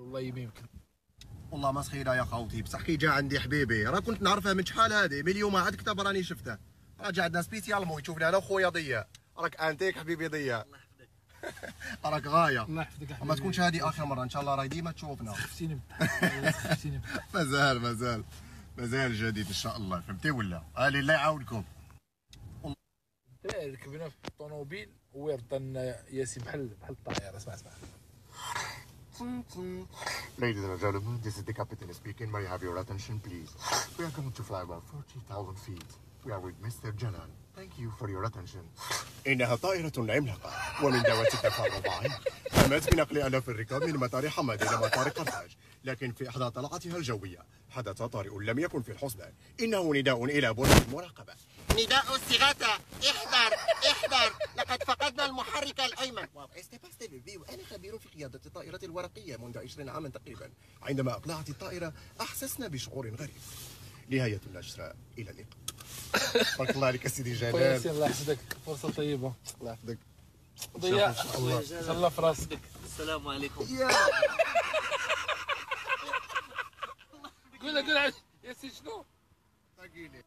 والله يمكن والله ما سخيره يا خوتي بصح كي جا عندي حبيبي. راه كنت نعرفه من شحال هذه؟ من اليوم عاد كتب راني شفته. راه جا عندنا سبيسيالمون يشوفنا أنا وخويا ضياء. راك أنتيك حبيبي ضياء. راك غاية. الله يحفظك ما تكونش هذه آخر مرة إن شاء الله راهي ديما تشوفنا. خفتيني مازال مازال. مازال جديد إن شاء الله. فهمتي ولا؟ هالي الله يعاونكم. ركبنا في الطوموبيل؟ ويردنا ياسين بحال بحال الطائرة. اسمع اسمع. Ladies and gentlemen, this is the captain speaking. May I have your attention, please? We are going to fly about 40,000 feet. We are with Mr. Janan. Thank you for your attention. إنها طائرة عملاقة ومن ذوات الدفع الرباعي قامت بنقل آلاف الركاب من مطار حمد إلى مطار قرطاج لكن في إحدى طلعتها الجوية حدث طارئ لم يكن في الحسبان إنه نداء إلى برج المراقبة نداء الصغاثة احذر احذر لقد فقدنا المحرك الأيمن قيادة الطائرة الورقية منذ 20 عاما تقريبا. عندما أقلعت الطائرة أحسسنا بشعور غريب. نهاية النشرة إلى اللقاء. بارك الله عليك سيدي جلال. الله يحفظك فرصة طيبة. الله يحفظك. ضياء. الله. في راسك السلام عليكم. قول قول ياسين شنو؟ باقي لي.